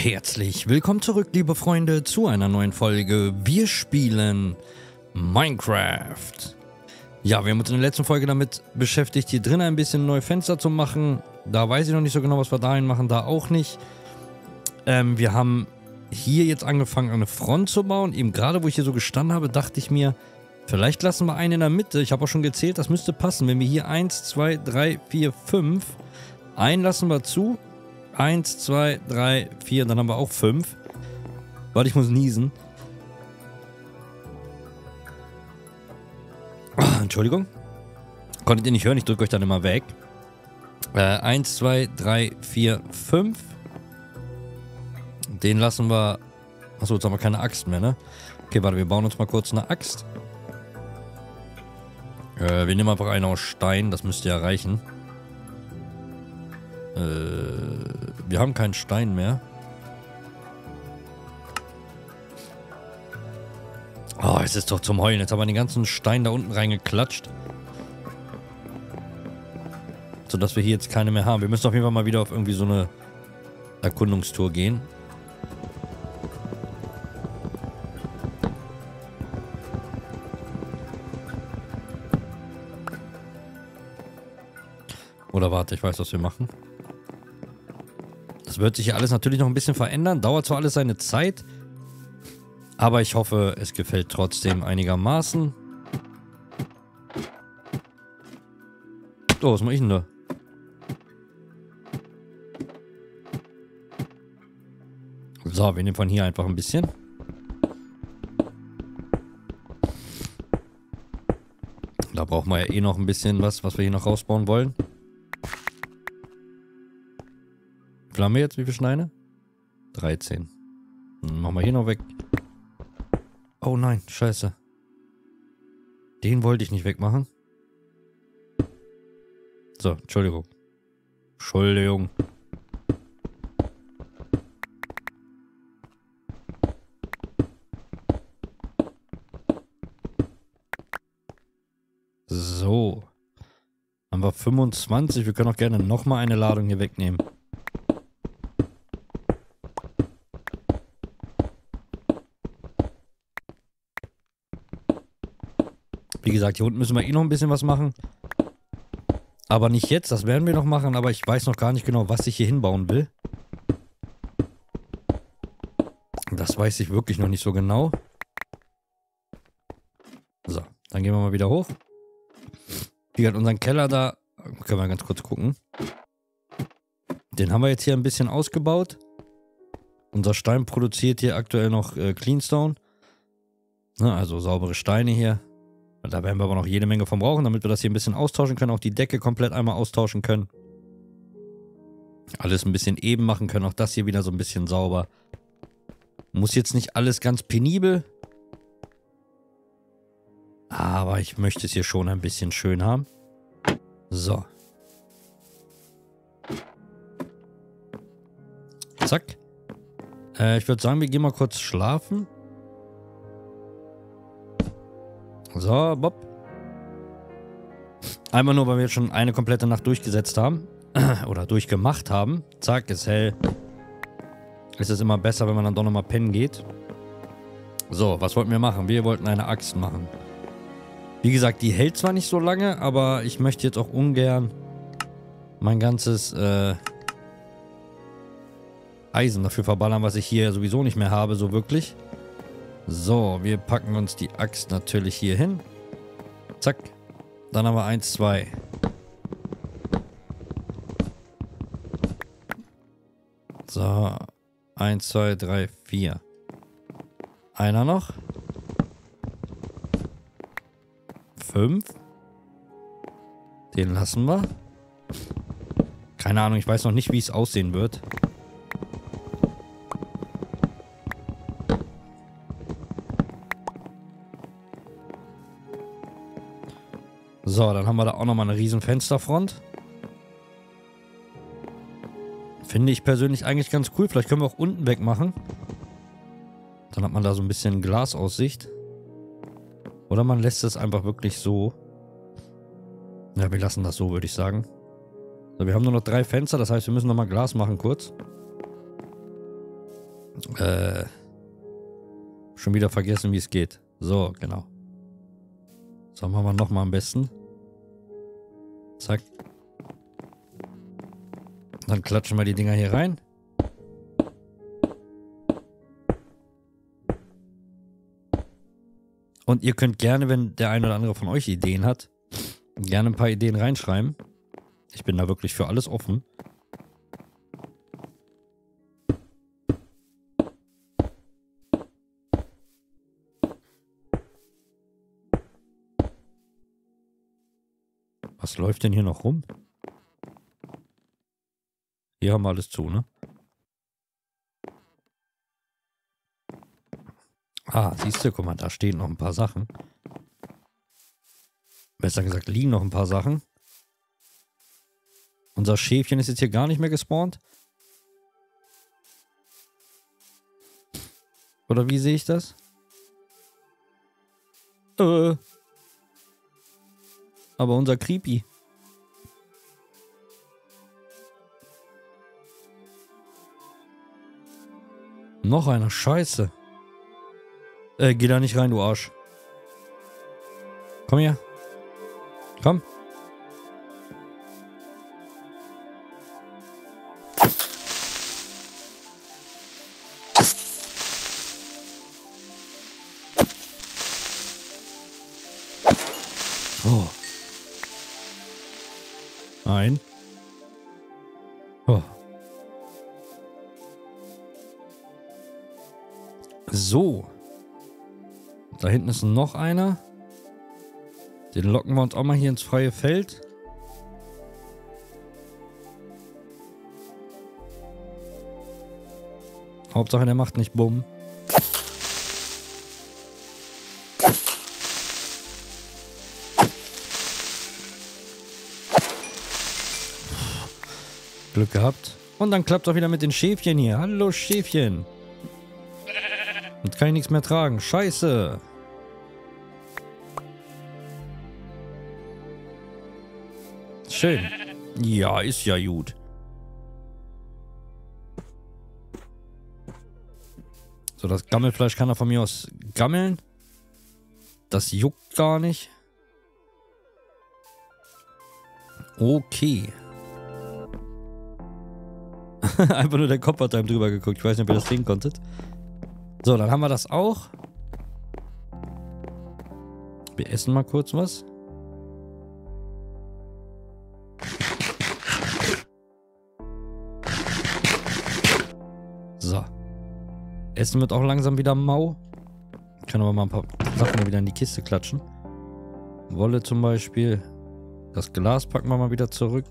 Herzlich willkommen zurück, liebe Freunde, zu einer neuen Folge. Wir spielen Minecraft. Ja, wir haben uns in der letzten Folge damit beschäftigt, hier drin ein bisschen neue Fenster zu machen. Da weiß ich noch nicht so genau, was wir dahin machen, da auch nicht. Ähm, wir haben hier jetzt angefangen, eine Front zu bauen. Eben gerade, wo ich hier so gestanden habe, dachte ich mir, vielleicht lassen wir einen in der Mitte. Ich habe auch schon gezählt, das müsste passen. Wenn wir hier 1, 2, 3, 4, 5, einen lassen wir zu 1, 2, 3, 4, dann haben wir auch 5. Warte, ich muss niesen. Oh, Entschuldigung. Konntet ihr nicht hören, ich drücke euch dann immer weg. Äh, 1, 2, 3, 4, 5. Den lassen wir... Achso, jetzt haben wir keine Axt mehr, ne? Okay, warte, wir bauen uns mal kurz eine Axt. Äh, wir nehmen einfach eine aus Stein, das müsste ja reichen. Äh, wir haben keinen Stein mehr. Oh, es ist doch zum Heulen. Jetzt haben wir den ganzen Stein da unten reingeklatscht. Sodass wir hier jetzt keine mehr haben. Wir müssen auf jeden Fall mal wieder auf irgendwie so eine Erkundungstour gehen. Oder warte, ich weiß, was wir machen. Wird sich alles natürlich noch ein bisschen verändern. Dauert zwar alles seine Zeit. Aber ich hoffe, es gefällt trotzdem einigermaßen. Oh, was mache ich denn da? So, wir nehmen von hier einfach ein bisschen. Da brauchen wir ja eh noch ein bisschen was, was wir hier noch rausbauen wollen. Viel haben wir jetzt? Wie viele Schneine? 13. Dann machen wir hier noch weg. Oh nein, scheiße. Den wollte ich nicht wegmachen. So, Entschuldigung. Entschuldigung. So. Haben wir 25. Wir können auch gerne nochmal eine Ladung hier wegnehmen. Gesagt, hier unten müssen wir eh noch ein bisschen was machen. Aber nicht jetzt, das werden wir noch machen, aber ich weiß noch gar nicht genau, was ich hier hinbauen will. Das weiß ich wirklich noch nicht so genau. So, dann gehen wir mal wieder hoch. Wie gesagt, unseren Keller da, können wir ganz kurz gucken. Den haben wir jetzt hier ein bisschen ausgebaut. Unser Stein produziert hier aktuell noch äh, Cleanstone. Ne, also saubere Steine hier. Da werden wir aber noch jede Menge von brauchen, damit wir das hier ein bisschen austauschen können. Auch die Decke komplett einmal austauschen können. Alles ein bisschen eben machen können. Auch das hier wieder so ein bisschen sauber. Muss jetzt nicht alles ganz penibel. Aber ich möchte es hier schon ein bisschen schön haben. So. Zack. Äh, ich würde sagen, wir gehen mal kurz schlafen. So, Bob. Einmal nur, weil wir schon eine komplette Nacht durchgesetzt haben. Oder durchgemacht haben. Zack, ist hell. Es ist immer besser, wenn man dann doch nochmal pennen geht. So, was wollten wir machen? Wir wollten eine Axt machen. Wie gesagt, die hält zwar nicht so lange, aber ich möchte jetzt auch ungern mein ganzes äh, Eisen dafür verballern, was ich hier sowieso nicht mehr habe, so wirklich. So, wir packen uns die Axt natürlich hier hin. Zack. Dann haben wir eins, zwei. So. Eins, zwei, drei, vier. Einer noch. Fünf. Den lassen wir. Keine Ahnung, ich weiß noch nicht, wie es aussehen wird. So, dann haben wir da auch nochmal eine riesen Fensterfront. Finde ich persönlich eigentlich ganz cool. Vielleicht können wir auch unten wegmachen. Dann hat man da so ein bisschen Glasaussicht. Oder man lässt es einfach wirklich so. Ja, wir lassen das so, würde ich sagen. So, wir haben nur noch drei Fenster. Das heißt, wir müssen nochmal Glas machen kurz. Äh. Schon wieder vergessen, wie es geht. So, genau. So, machen wir nochmal am besten. Zack. Dann klatschen wir die Dinger hier rein. Und ihr könnt gerne, wenn der eine oder andere von euch Ideen hat, gerne ein paar Ideen reinschreiben. Ich bin da wirklich für alles offen. Läuft denn hier noch rum? Hier haben wir alles zu, ne? Ah, siehst du, guck mal, da stehen noch ein paar Sachen. Besser gesagt, liegen noch ein paar Sachen. Unser Schäfchen ist jetzt hier gar nicht mehr gespawnt. Oder wie sehe ich das? Äh. Aber unser Creepy. Noch einer. Scheiße. Äh, geh da nicht rein, du Arsch. Komm her. Komm. Da hinten ist noch einer. Den locken wir uns auch mal hier ins freie Feld. Hauptsache, der macht nicht Bumm. Glück gehabt. Und dann klappt auch wieder mit den Schäfchen hier. Hallo Schäfchen. Jetzt kann ich nichts mehr tragen. Scheiße. Schön. Ja, ist ja gut. So, das Gammelfleisch kann er von mir aus gammeln. Das juckt gar nicht. Okay. Einfach nur der Kopf hat da drüber geguckt. Ich weiß nicht, ob ihr das sehen konntet. So, dann haben wir das auch. Wir essen mal kurz was. Essen wird auch langsam wieder mau. Ich kann aber mal ein paar Sachen wieder in die Kiste klatschen. Wolle zum Beispiel. Das Glas packen wir mal wieder zurück.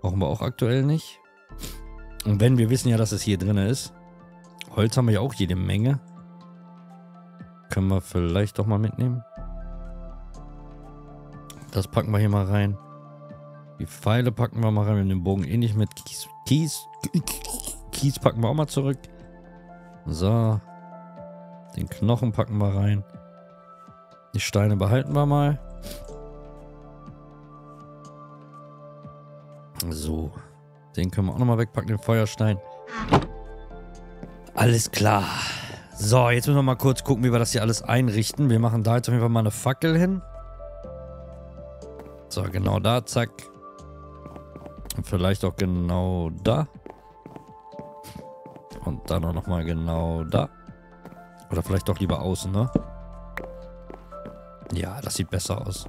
Brauchen wir auch aktuell nicht. Und wenn, wir wissen ja, dass es hier drin ist. Holz haben wir ja auch jede Menge. Können wir vielleicht doch mal mitnehmen. Das packen wir hier mal rein. Die Pfeile packen wir mal rein. Wir den Bogen eh nicht mit. Kies, Kies, Kies packen wir auch mal zurück. So. Den Knochen packen wir rein. Die Steine behalten wir mal. So. Den können wir auch nochmal wegpacken, den Feuerstein. Alles klar. So, jetzt müssen wir mal kurz gucken, wie wir das hier alles einrichten. Wir machen da jetzt auf jeden Fall mal eine Fackel hin. So, genau da, zack. Und vielleicht auch genau da. Und dann auch nochmal genau da. Oder vielleicht doch lieber außen, ne? Ja, das sieht besser aus.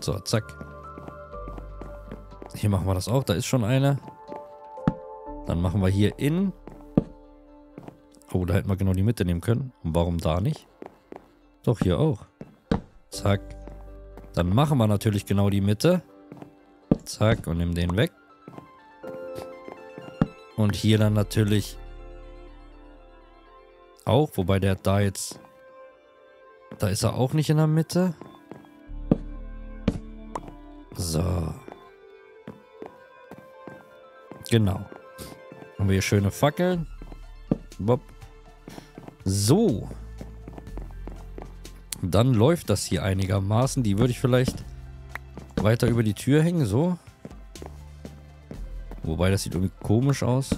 So, zack. Hier machen wir das auch. Da ist schon eine. Dann machen wir hier in. Oh, da hätten wir genau die Mitte nehmen können. Und warum da nicht? Doch, hier auch. Zack. Dann machen wir natürlich genau die Mitte. Zack, und nehmen den weg. Und hier dann natürlich auch, wobei der da jetzt... Da ist er auch nicht in der Mitte. So. Genau. Haben wir hier schöne Fackeln. Bob. So. Dann läuft das hier einigermaßen. Die würde ich vielleicht weiter über die Tür hängen. So. Wobei, das sieht irgendwie komisch aus.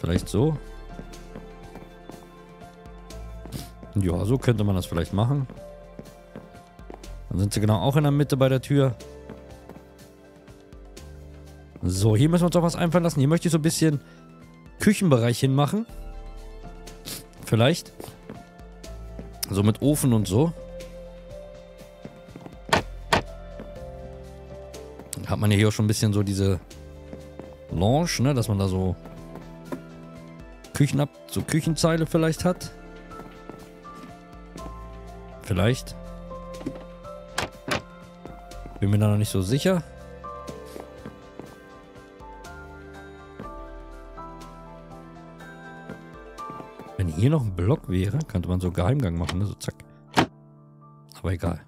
Vielleicht so. Ja, so könnte man das vielleicht machen. Dann sind sie genau auch in der Mitte bei der Tür. So, hier müssen wir uns auch was einfallen lassen. Hier möchte ich so ein bisschen Küchenbereich hinmachen. Vielleicht. So mit Ofen und so. Hat man hier auch schon ein bisschen so diese Lounge, ne? Dass man da so Küchenab, so Küchenzeile vielleicht hat. Vielleicht. Bin mir da noch nicht so sicher. Wenn hier noch ein Block wäre, könnte man so Geheimgang machen, ne? So zack. Aber egal.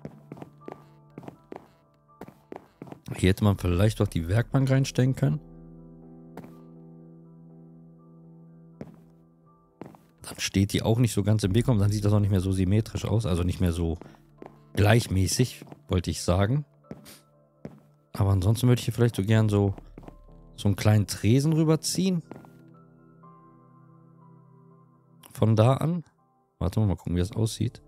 Hier hätte man vielleicht auch die Werkbank reinstellen können. Dann steht die auch nicht so ganz im Weg und dann sieht das auch nicht mehr so symmetrisch aus. Also nicht mehr so gleichmäßig, wollte ich sagen. Aber ansonsten würde ich hier vielleicht so gern so, so einen kleinen Tresen rüberziehen. Von da an. Warte mal, mal gucken, wie das aussieht.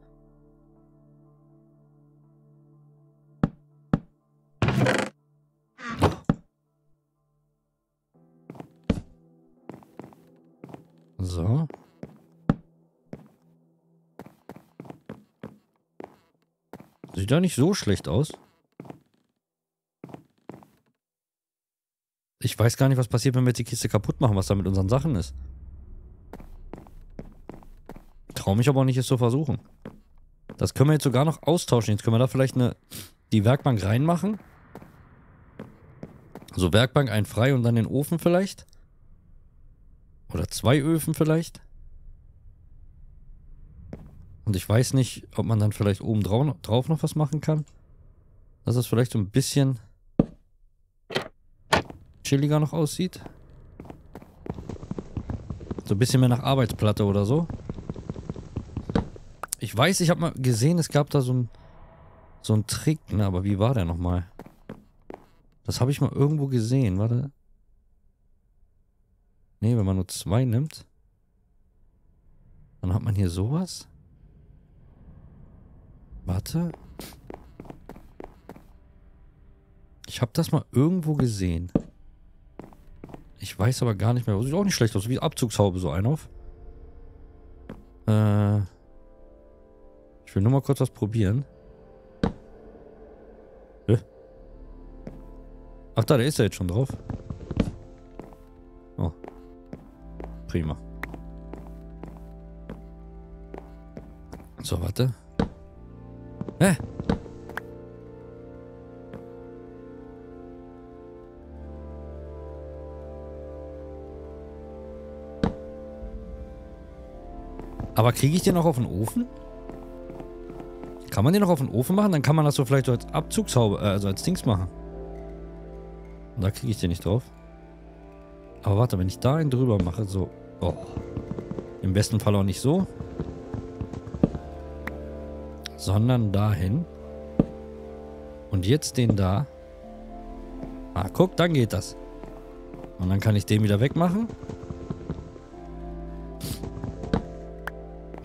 So. Sieht ja nicht so schlecht aus. Ich weiß gar nicht, was passiert, wenn wir jetzt die Kiste kaputt machen, was da mit unseren Sachen ist. Traue mich aber auch nicht, es zu versuchen. Das können wir jetzt sogar noch austauschen. Jetzt können wir da vielleicht eine, die Werkbank reinmachen. So Werkbank, ein frei und dann den Ofen vielleicht. Oder zwei Öfen vielleicht. Und ich weiß nicht, ob man dann vielleicht oben drauf, noch was machen kann. Dass es vielleicht so ein bisschen chilliger noch aussieht. So ein bisschen mehr nach Arbeitsplatte oder so. Ich weiß, ich habe mal gesehen, es gab da so ein so ein Trick, ne, aber wie war der nochmal? Das habe ich mal irgendwo gesehen, warte. Ne, wenn man nur zwei nimmt, dann hat man hier sowas. Warte. Ich habe das mal irgendwo gesehen. Ich weiß aber gar nicht mehr. Sieht auch nicht schlecht aus. Wie Abzugshaube so ein auf. Äh. Ich will nur mal kurz was probieren. Hä? Ach da, der ist ja jetzt schon drauf. Prima. So, warte. Hä? Aber kriege ich den noch auf den Ofen? Kann man den noch auf den Ofen machen? Dann kann man das so vielleicht so als Abzugshaube, äh, also als Dings machen. Und da kriege ich den nicht drauf. Aber warte, wenn ich da einen drüber mache, so... Oh. Im besten Fall auch nicht so. Sondern dahin. Und jetzt den da. Ah, guck, dann geht das. Und dann kann ich den wieder wegmachen.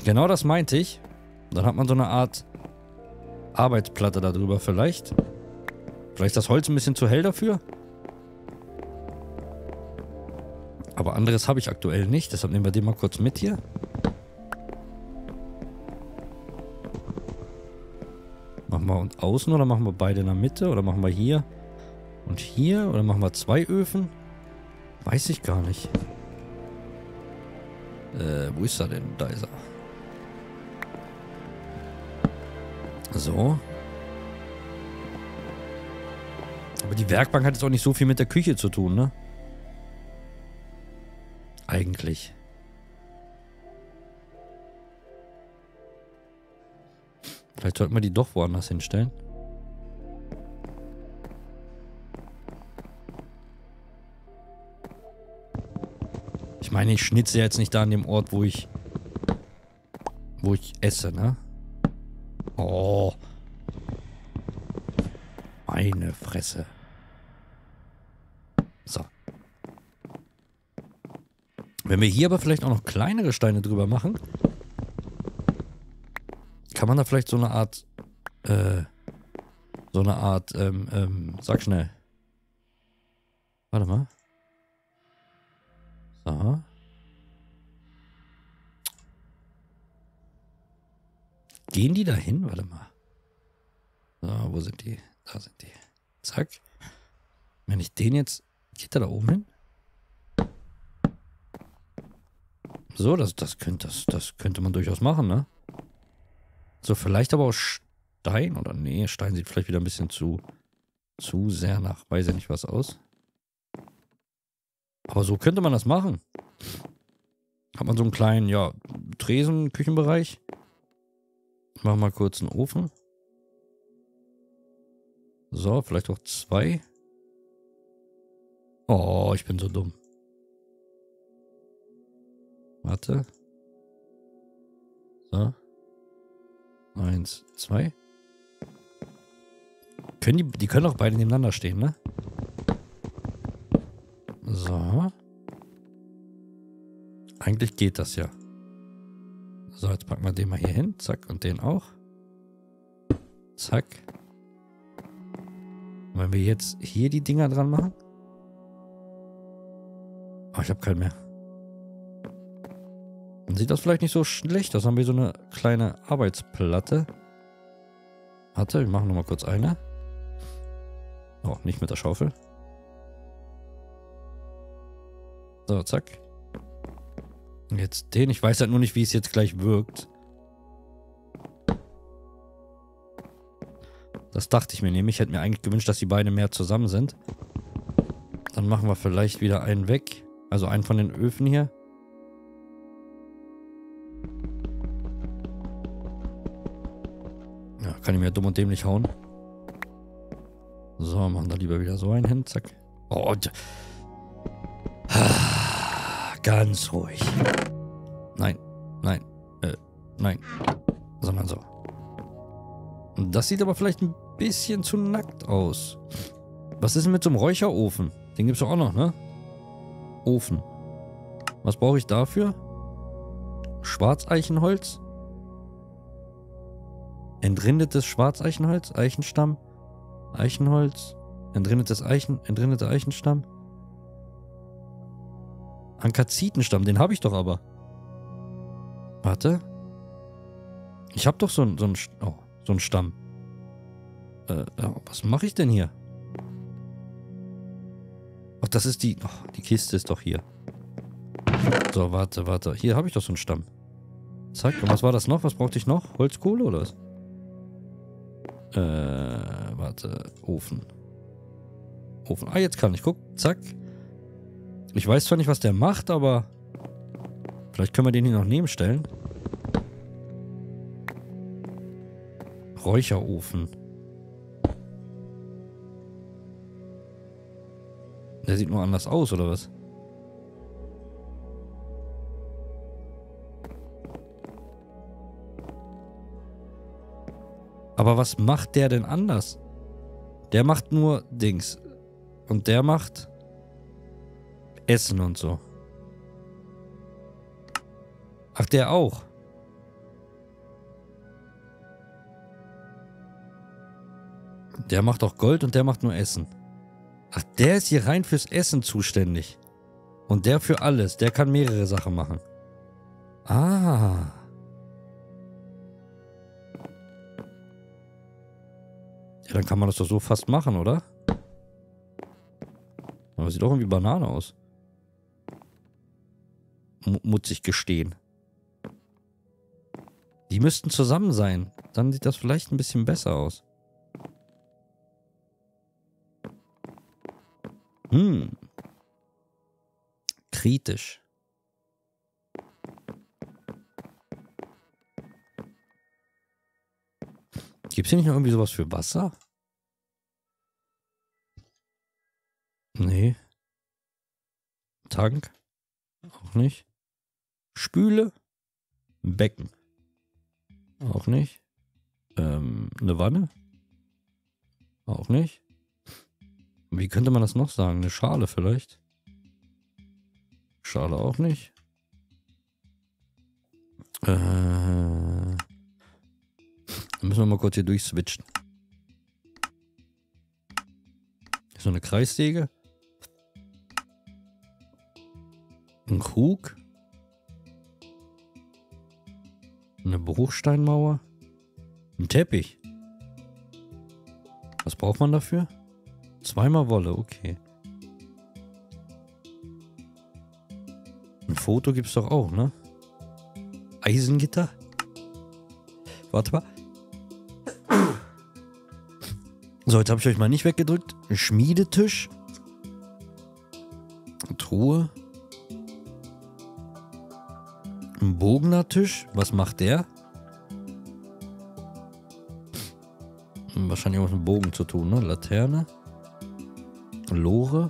Genau das meinte ich. Dann hat man so eine Art Arbeitsplatte darüber vielleicht. Vielleicht ist das Holz ein bisschen zu hell dafür. Anderes habe ich aktuell nicht. Deshalb nehmen wir den mal kurz mit hier. Machen wir uns außen oder machen wir beide in der Mitte? Oder machen wir hier und hier? Oder machen wir zwei Öfen? Weiß ich gar nicht. Äh, wo ist er denn? Da ist er. So. Aber die Werkbank hat jetzt auch nicht so viel mit der Küche zu tun, ne? Eigentlich. Vielleicht sollten wir die doch woanders hinstellen. Ich meine, ich schnitze jetzt nicht da an dem Ort, wo ich wo ich esse, ne? Oh. Meine Fresse. So. Wenn wir hier aber vielleicht auch noch kleinere Steine drüber machen, kann man da vielleicht so eine Art, äh, so eine Art, ähm, ähm, sag schnell. Warte mal. So. Gehen die da hin? Warte mal. So, wo sind die? Da sind die. Zack. Wenn ich den jetzt... Geht er da oben hin? So, das, das, könnte, das, das könnte man durchaus machen, ne? So, vielleicht aber auch Stein oder nee, Stein sieht vielleicht wieder ein bisschen zu, zu sehr nach, weiß ja nicht was aus. Aber so könnte man das machen. Hat man so einen kleinen, ja, Tresen, Küchenbereich. Machen mal kurz einen Ofen. So, vielleicht auch zwei. Oh, ich bin so dumm. Warte. So. Eins, zwei. Können die, die können auch beide nebeneinander stehen, ne? So. Eigentlich geht das ja. So, jetzt packen wir den mal hier hin. Zack, und den auch. Zack. Wenn wir jetzt hier die Dinger dran machen. Oh, ich habe keinen mehr. Dann sieht das vielleicht nicht so schlecht aus. Haben wir so eine kleine Arbeitsplatte. Warte, wir machen nochmal kurz eine. Oh, nicht mit der Schaufel. So, zack. Jetzt den. Ich weiß halt nur nicht, wie es jetzt gleich wirkt. Das dachte ich mir nämlich. Ich hätte mir eigentlich gewünscht, dass die beiden mehr zusammen sind. Dann machen wir vielleicht wieder einen weg. Also einen von den Öfen hier. Kann ich mir dumm und dämlich hauen. So, machen da lieber wieder so einen hin. Zack. Oh, Ganz ruhig. Nein, nein, äh, nein. Sondern so. Das sieht aber vielleicht ein bisschen zu nackt aus. Was ist denn mit so einem Räucherofen? Den gibt's doch auch noch, ne? Ofen. Was brauche ich dafür? Schwarzeichenholz? Entrindetes Schwarzeichenholz? Eichenstamm? Eichenholz? Entrindetes Eichen? Entrindete Eichenstamm? Ankazitenstamm, den habe ich doch aber. Warte. Ich habe doch so, so einen oh, so Stamm. Äh, was mache ich denn hier? Ach, das ist die... Oh, die Kiste ist doch hier. So, warte, warte. Hier habe ich doch so einen Stamm. Zack, und was war das noch? Was brauchte ich noch? Holzkohle oder was? Äh, warte. Ofen. Ofen. Ah, jetzt kann ich. Guck, zack. Ich weiß zwar nicht, was der macht, aber vielleicht können wir den hier noch nebenstellen. Räucherofen. Der sieht nur anders aus, oder was? Aber was macht der denn anders? Der macht nur Dings. Und der macht Essen und so. Ach, der auch. Der macht auch Gold und der macht nur Essen. Ach, der ist hier rein fürs Essen zuständig. Und der für alles. Der kann mehrere Sachen machen. Ah. Ja, dann kann man das doch so fast machen, oder? Aber sieht doch irgendwie Banane aus muss ich gestehen. Die müssten zusammen sein. Dann sieht das vielleicht ein bisschen besser aus. Hm. Kritisch. Gibt es hier nicht noch irgendwie sowas für Wasser? Nee. Tank? Auch nicht. Spüle, Becken. Auch nicht. Ähm, eine Wanne. Auch nicht. Wie könnte man das noch sagen? Eine Schale vielleicht? Schale auch nicht. Äh, müssen wir mal kurz hier durchswitchen. So eine Kreissäge. Ein Krug. Eine Bruchsteinmauer. Ein Teppich. Was braucht man dafür? Zweimal Wolle, okay. Ein Foto gibt's doch auch, ne? Eisengitter? Warte mal. So, jetzt habe ich euch mal nicht weggedrückt. Ein Schmiedetisch. Eine Truhe. Ein Bogenertisch. Was macht der? Wahrscheinlich was mit Bogen zu tun, ne? Laterne. Lore.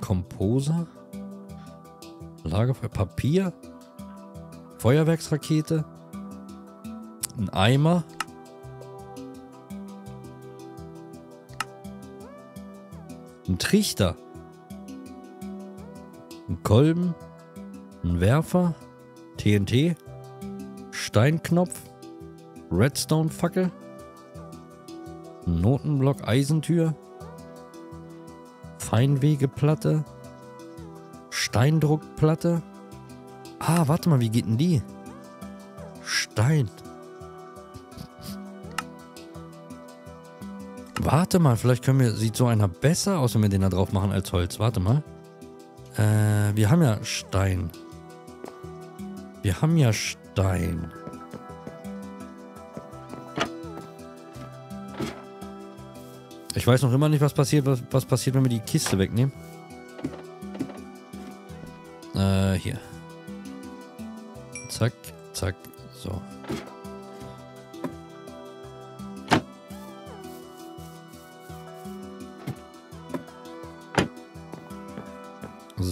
Komposer. Lagerfeuer. Papier. Feuerwerksrakete. Ein Eimer. Ein Trichter. Kolben. Ein Werfer. TNT. Steinknopf. Redstone-Fackel. Notenblock Eisentür. Feinwegeplatte. Steindruckplatte. Ah, warte mal, wie geht denn die? Stein. Warte mal, vielleicht können wir, sieht so einer besser aus, wenn wir den da drauf machen als Holz. Warte mal. Äh, wir haben ja Stein. Wir haben ja Stein. Ich weiß noch immer nicht, was passiert, was, was passiert, wenn wir die Kiste wegnehmen. Äh, hier. Zack, zack, so.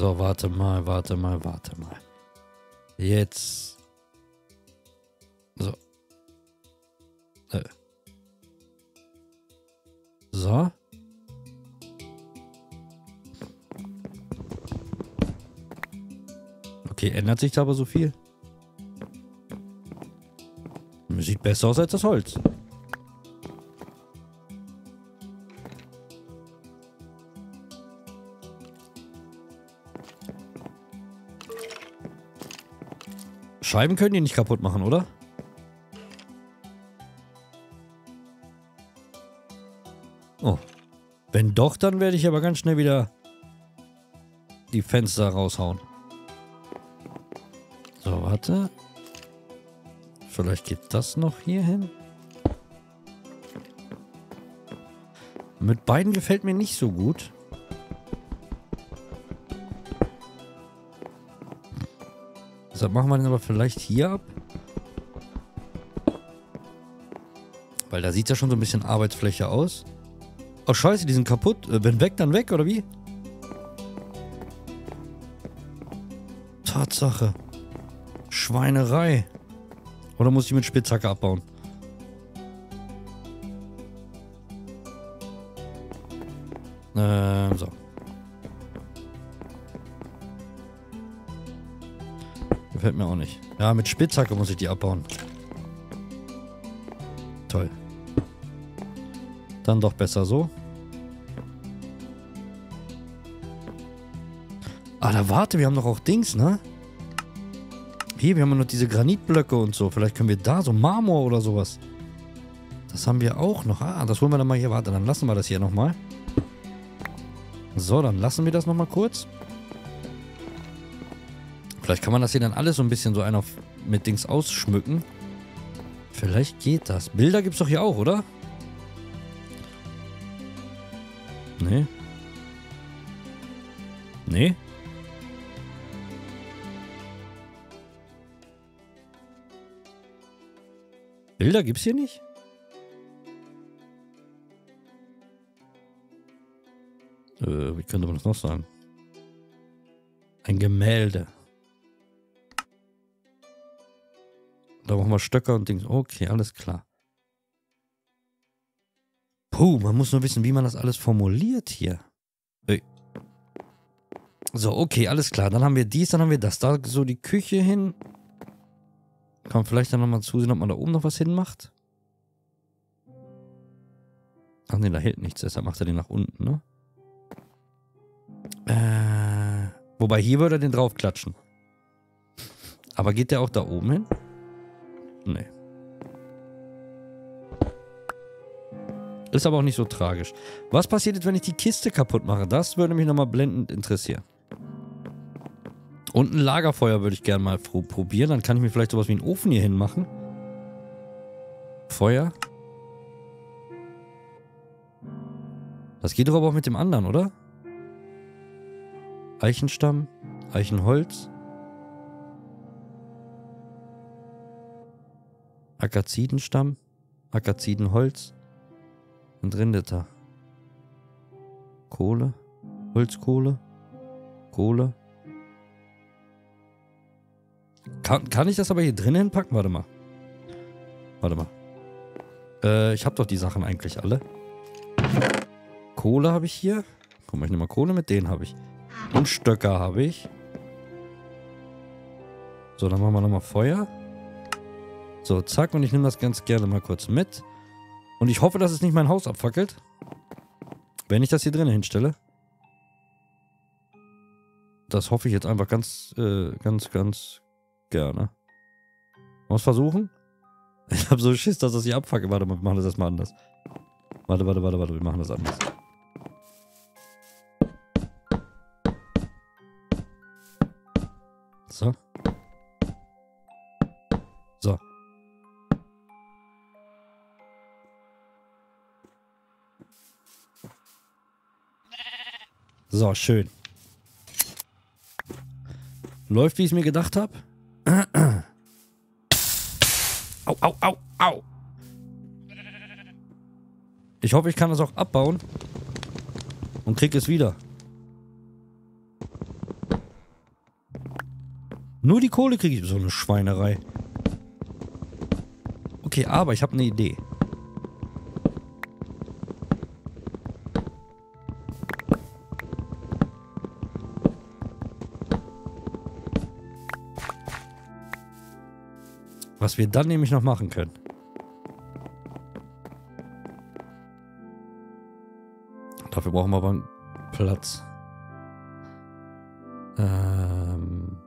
So, warte mal, warte mal, warte mal. Jetzt. So. Äh. So. Okay, ändert sich da aber so viel? Sieht besser aus als das Holz. Scheiben können die nicht kaputt machen, oder? Oh. Wenn doch, dann werde ich aber ganz schnell wieder die Fenster raushauen. So, warte. Vielleicht geht das noch hier hin. Mit beiden gefällt mir nicht so gut. Deshalb machen wir den aber vielleicht hier ab. Weil da sieht ja schon so ein bisschen Arbeitsfläche aus. Oh scheiße, die sind kaputt. Äh, wenn weg, dann weg, oder wie? Tatsache. Schweinerei. Oder muss ich mit Spitzhacke abbauen? Gefällt mir auch nicht. Ja, mit Spitzhacke muss ich die abbauen. Toll. Dann doch besser so. Ah, da warte, wir haben doch auch Dings, ne? Hier, wir haben noch diese Granitblöcke und so. Vielleicht können wir da so Marmor oder sowas. Das haben wir auch noch. Ah, das holen wir dann mal hier. Warte, dann lassen wir das hier nochmal. So, dann lassen wir das nochmal kurz. Vielleicht kann man das hier dann alles so ein bisschen so einer mit Dings ausschmücken. Vielleicht geht das. Bilder gibt es doch hier auch, oder? Nee. Nee? Bilder gibt's hier nicht? Äh, wie könnte man das noch sagen? Ein Gemälde. Da brauchen wir Stöcker und Dings. Okay, alles klar. Puh, man muss nur wissen, wie man das alles formuliert hier. So, okay, alles klar. Dann haben wir dies, dann haben wir das. Da so die Küche hin. Kann man vielleicht dann nochmal zusehen, ob man da oben noch was hinmacht. Ach ne, da hält nichts, deshalb macht er den nach unten, ne? Äh, wobei, hier würde er den draufklatschen. Aber geht der auch da oben hin? Nee. Ist aber auch nicht so tragisch. Was passiert jetzt, wenn ich die Kiste kaputt mache? Das würde mich nochmal blendend interessieren. Und ein Lagerfeuer würde ich gerne mal probieren. Dann kann ich mir vielleicht sowas wie einen Ofen hier hinmachen. Feuer. Das geht doch aber auch mit dem anderen, oder? Eichenstamm, Eichenholz. Akazidenstamm, Akazidenholz und Rindeter. Kohle, Holzkohle, Kohle. Kann, kann ich das aber hier drinnen hinpacken? Warte mal. Warte mal. Äh, ich habe doch die Sachen eigentlich alle. Kohle habe ich hier. Guck mal, ich nehme mal Kohle mit, den habe ich. Und Stöcker habe ich. So, dann machen wir nochmal Feuer. So, zack. Und ich nehme das ganz gerne mal kurz mit. Und ich hoffe, dass es nicht mein Haus abfackelt. Wenn ich das hier drinnen hinstelle. Das hoffe ich jetzt einfach ganz, äh, ganz, ganz gerne. Es versuchen? Ich habe so Schiss, dass das hier abfackelt. Warte mal, wir machen das erstmal anders. Warte, warte, warte, warte, wir machen das anders. So. So, schön. Läuft, wie ich es mir gedacht habe. au, au, au, au. Ich hoffe, ich kann das auch abbauen. Und krieg es wieder. Nur die Kohle kriege ich. So eine Schweinerei. Okay, aber ich habe eine Idee. Was wir dann nämlich noch machen können. Dafür brauchen wir aber einen Platz. Ähm...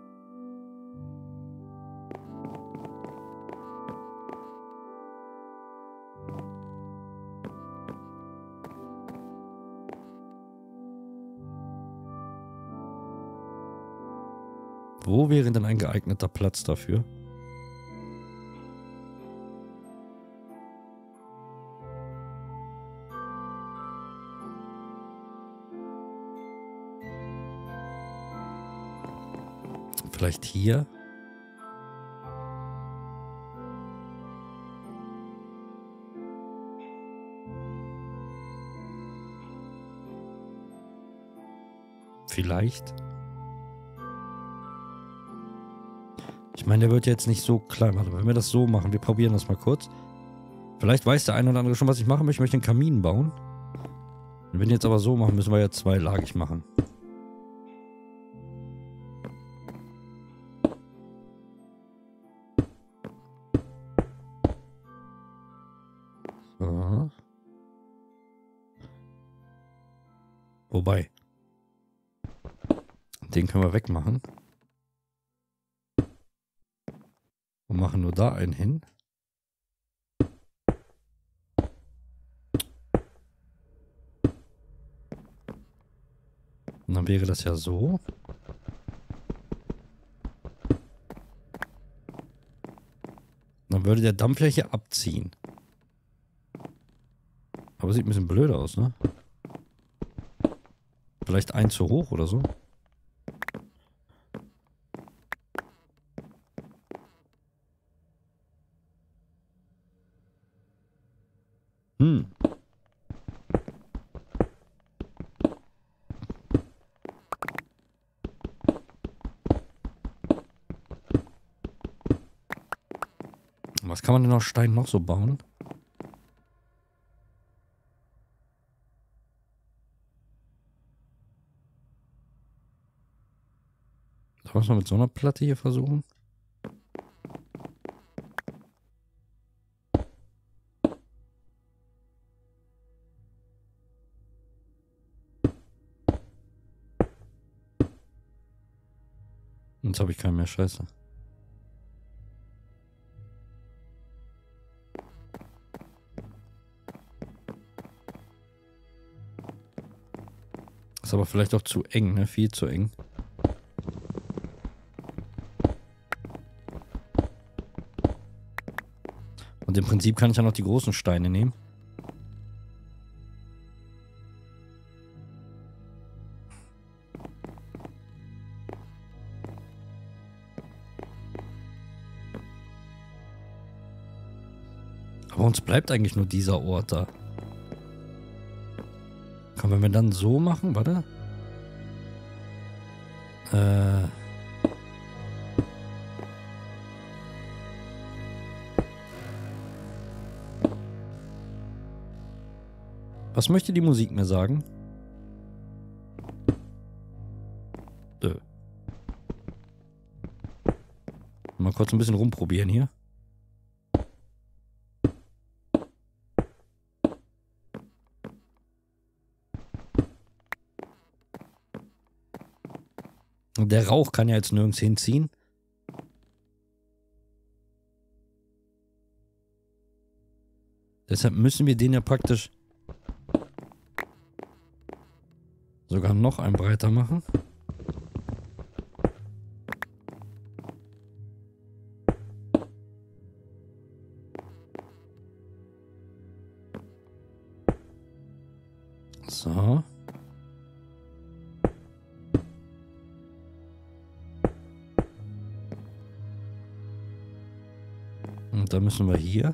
Wo wäre denn ein geeigneter Platz dafür? Vielleicht hier? Vielleicht? Ich meine, der wird jetzt nicht so klein. Warte wenn wir das so machen, wir probieren das mal kurz. Vielleicht weiß der eine oder andere schon, was ich machen möchte. Ich möchte einen Kamin bauen. Wenn wir jetzt aber so machen, müssen wir ja zweilagig machen. Wobei. Den können wir wegmachen. Und machen nur da einen hin. Und dann wäre das ja so. Dann würde der Dampf ja hier abziehen. Aber sieht ein bisschen blöd aus, ne? Vielleicht ein zu hoch oder so. Hm. Was kann man denn aus Stein noch so bauen? Es mal mit so einer Platte hier versuchen? Jetzt habe ich keinen mehr. Scheiße. Ist aber vielleicht auch zu eng, ne? Viel zu eng. Und im Prinzip kann ich ja noch die großen Steine nehmen. Aber uns bleibt eigentlich nur dieser Ort da. Wenn wir dann so machen, warte. Was möchte die Musik mir sagen? Dö. Mal kurz ein bisschen rumprobieren hier. Der Rauch kann ja jetzt nirgends hinziehen. Deshalb müssen wir den ja praktisch sogar noch ein breiter machen. So. Und dann müssen wir hier.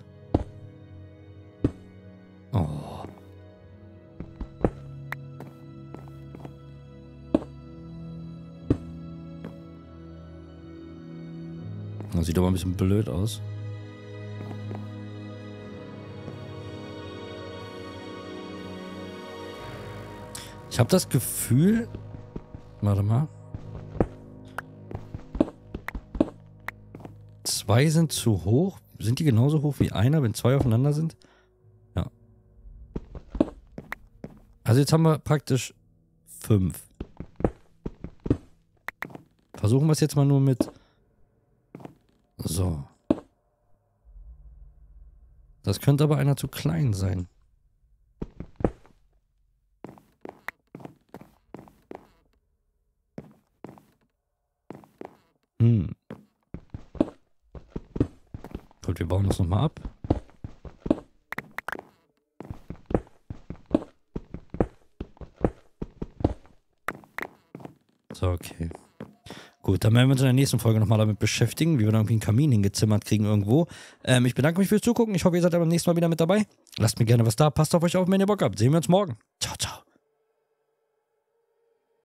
Aber ein bisschen blöd aus. Ich habe das Gefühl... Warte mal. Zwei sind zu hoch. Sind die genauso hoch wie einer, wenn zwei aufeinander sind? Ja. Also jetzt haben wir praktisch fünf. Versuchen wir es jetzt mal nur mit... So. Das könnte aber einer zu klein sein. Hm. Gut, wir bauen das nochmal ab. So, okay. Gut, dann werden wir uns in der nächsten Folge nochmal damit beschäftigen, wie wir dann irgendwie einen Kamin hingezimmert kriegen irgendwo. Ähm, ich bedanke mich fürs Zugucken. Ich hoffe, ihr seid beim nächsten Mal wieder mit dabei. Lasst mir gerne was da. Passt auf euch auf, wenn ihr Bock habt. Sehen wir uns morgen.